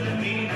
with me.